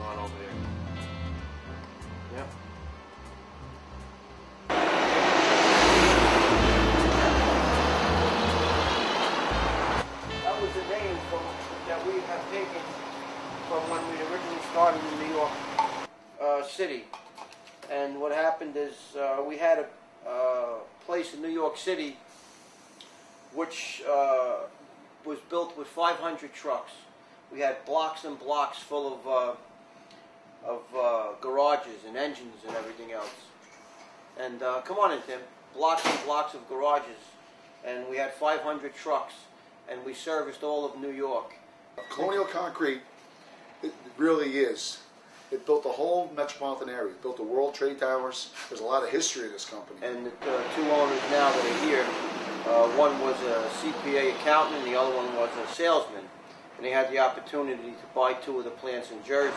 over there. Yep. That was the name from, that we have taken from when we originally started in New York uh, City. And what happened is uh, we had a uh, place in New York City which uh, was built with 500 trucks. We had blocks and blocks full of uh, of uh, garages and engines and everything else. And uh, come on in, Tim. Blocks and blocks of garages, and we had 500 trucks, and we serviced all of New York. Colonial Concrete, it really is. It built the whole metropolitan area. It built the World Trade Towers. There's a lot of history in this company. And the uh, two owners now that are here, uh, one was a CPA accountant, and the other one was a salesman. And they had the opportunity to buy two of the plants in Jersey.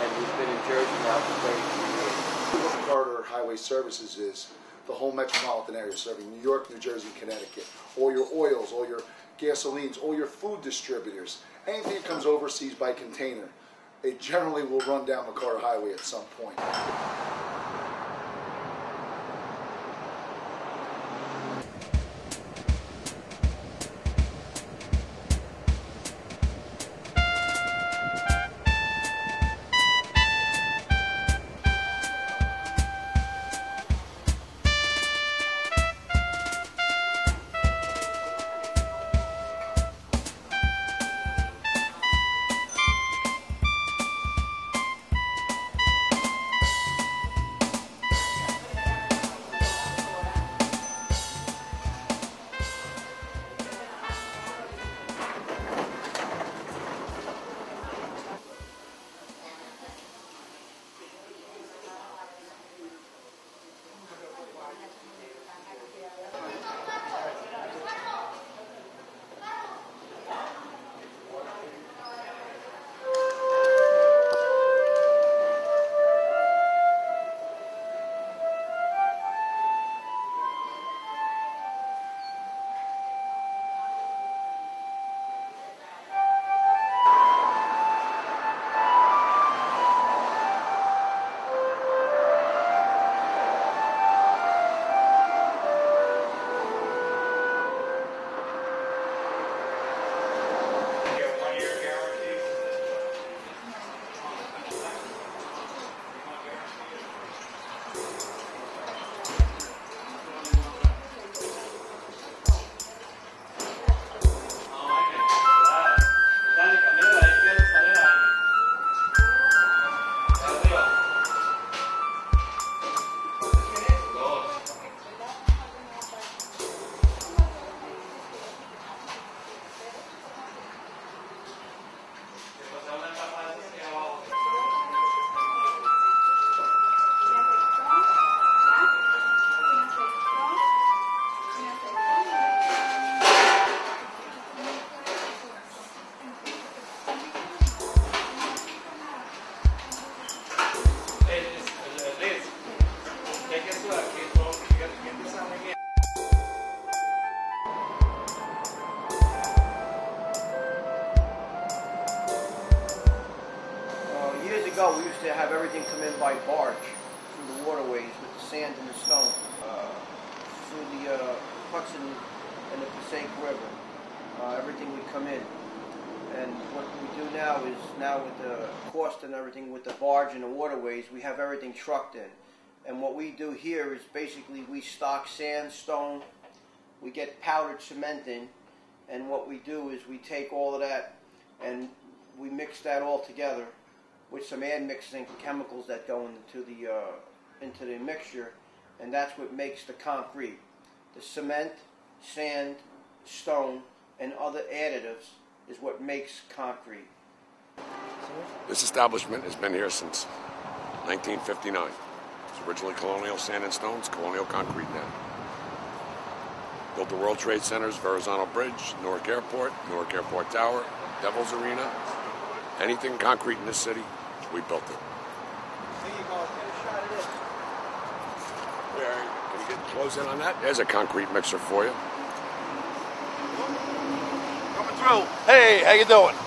And we've been in Jersey now for 33 years. Corridor Highway Services is the whole metropolitan area, serving New York, New Jersey, Connecticut. All your oils, all your gasolines, all your food distributors. Anything that comes overseas by container, it generally will run down the McCarter Highway at some point. Ago, we used to have everything come in by barge through the waterways with the sand and the stone. Uh, through the uh, Hudson and the Passaic River. Uh, everything would come in. And what we do now is now with the cost and everything with the barge and the waterways, we have everything trucked in. And what we do here is basically we stock sand, stone, we get powdered cement in, and what we do is we take all of that and we mix that all together with some add mixing chemicals that go into the uh, into the mixture, and that's what makes the concrete. The cement, sand, stone, and other additives is what makes concrete. This establishment has been here since 1959. It's originally colonial sand and stones, colonial concrete now. Built the World Trade Centers, Verrazano Bridge, Newark Airport, Newark Airport Tower, Devil's Arena. Anything concrete in this city, we built it. There you go. Get a shot of this. Where, can you get close in on that? There's a concrete mixer for you. Coming through. Hey, how you doing?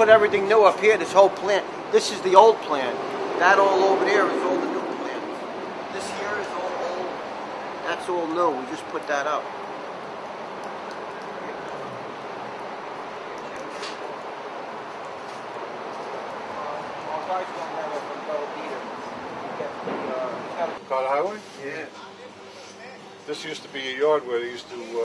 Put everything new up here. This whole plant. This is the old plant. That all over there is all the new plant. This here is all old. That's all new. We just put that up. Our guys don't have it from Bell either. We get the, Carter Highway? yeah. This used to be a yard where they used to. Uh,